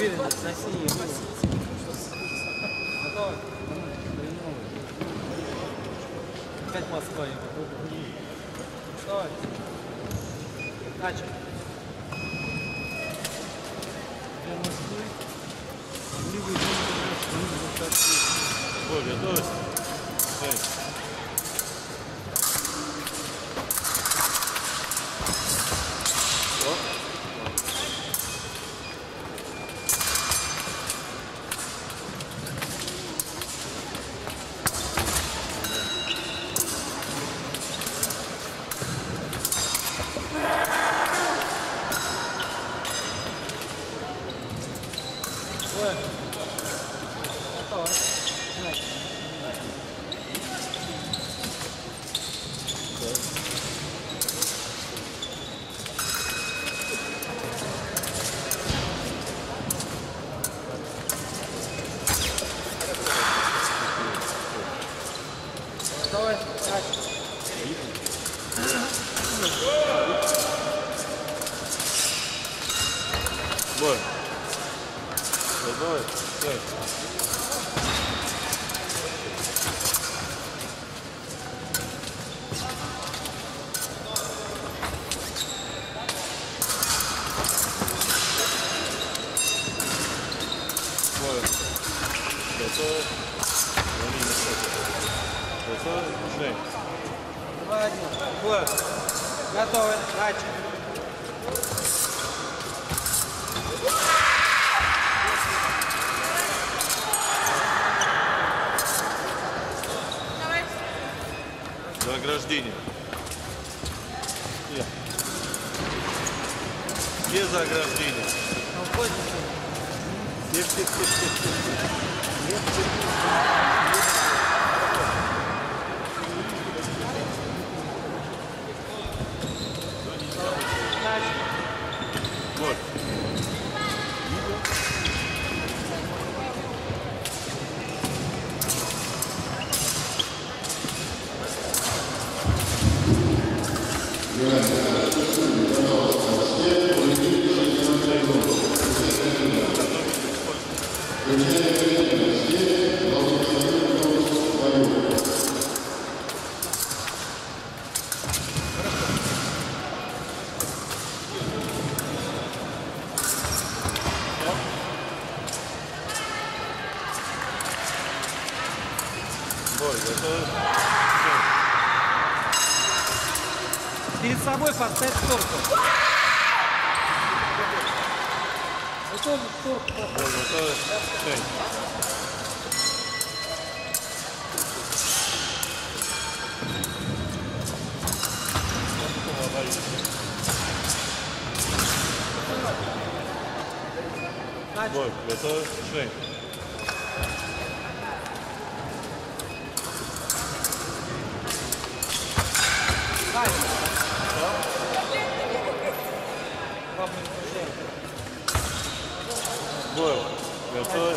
уверенность на синие Опять Москва его. Давай. Начал. Для Москвы. Левый. Ой, готовность? Эй. Ой. Готово. Начали. Давай, начали. Бой. Готовы? Эй. Бой. Готовы? Лови на счет. Готовы? Начинай. Два, один. Бой. Готовы. Начали. За ограждение. Я. Где за ограждение? Ну, ходите. Все, どうした? Перед собой поставь стойку. Готовы стойку. Бой, готовы? Эй. Начали. Бой, готовы? Эй. Вам не мешает. Бой, готовы?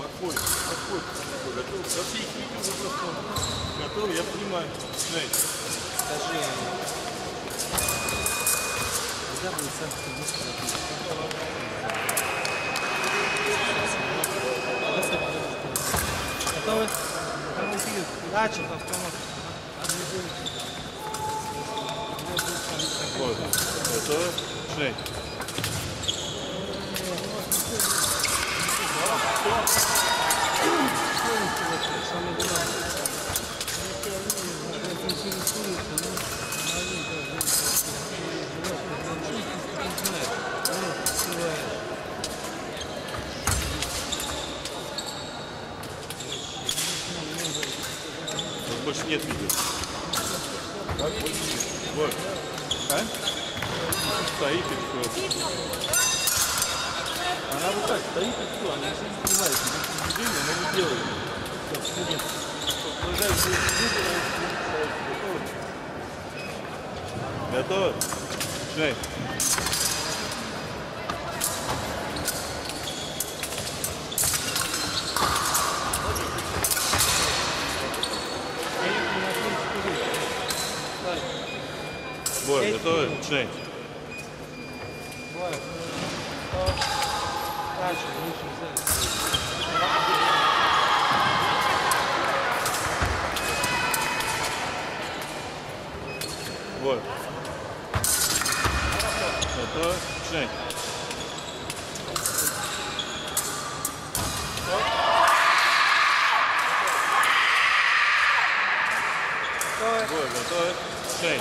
Спокойно, спокойно. Готов? Ты их видел уже. Готов? Я понимаю. Шней. Скажи, когда будет Санкт-Петербург? Готовы? Кому вперед? Начал автомат. Готовы? Шней. Больше нет видео. Вот. А? Стоит и все. Она вот так стоит и все. Она ничего не снимает. Никаких движений она не делает. Так, следует. Продолжает здесь Готовы? Шней. Бой, готовы? Шней. Начал. Бой. Готовы? Шней. Готовы? Бой,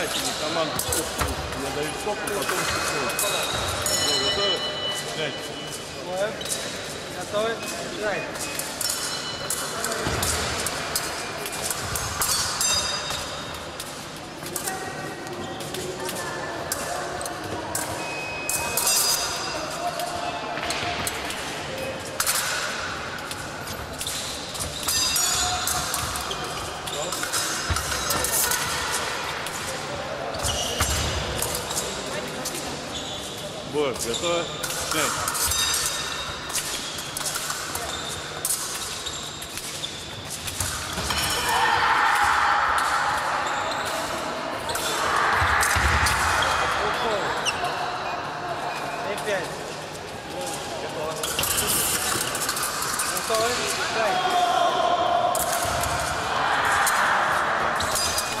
готовы? Шней. Прошу внимательно команду стоп. Я даю стоп, а потом стоп. Бой, готовы? Шней. Бой. Готовы? Начинай. Бой, готовы? Шней. И пять. Готовы? Дай.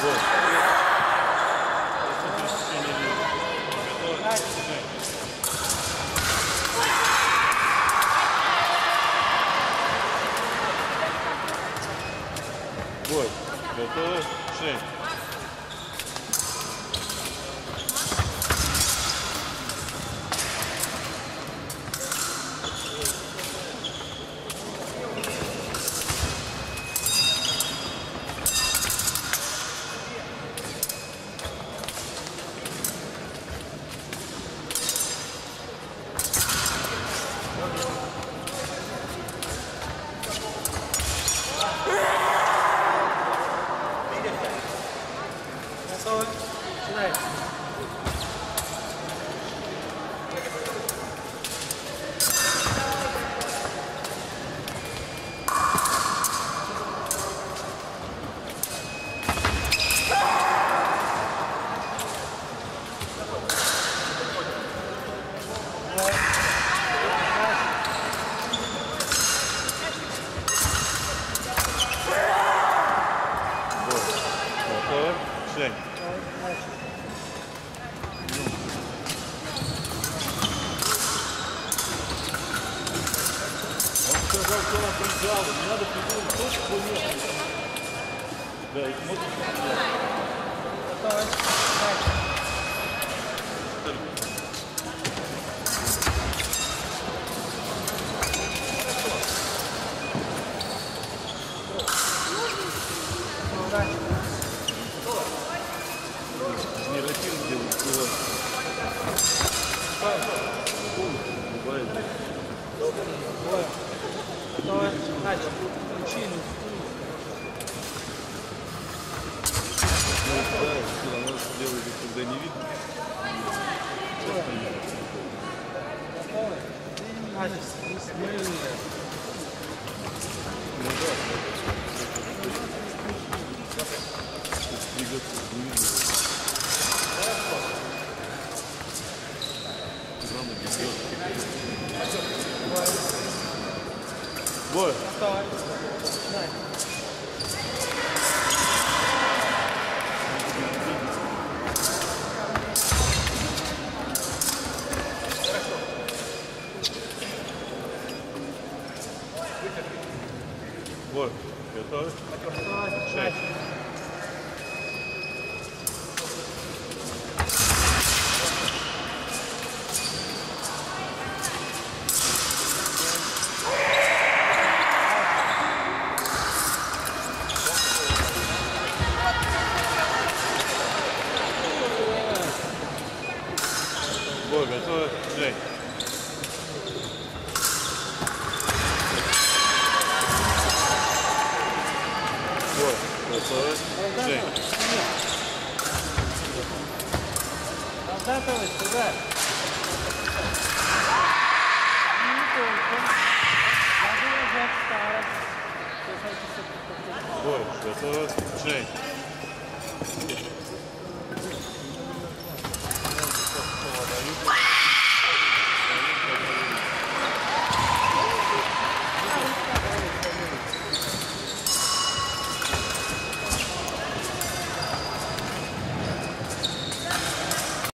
Бой. Пересечение линии. Готовы? Шней. Бой. Готовы? Шней. сказал, что она приезжала. Не надо придумать то, чего нет. Да, их можно... Давай, давай. Бор, готовы? Шесть. Бор, готовы? Шесть. 喝，对。